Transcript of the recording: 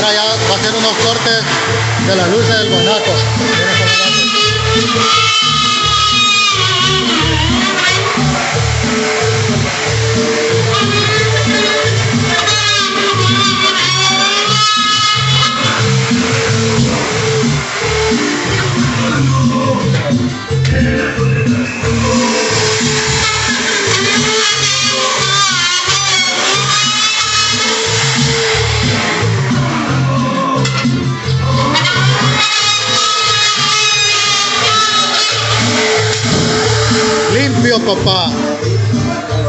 Ahora ya va a hacer unos cortes de las luces del guanaco. 没有爸爸。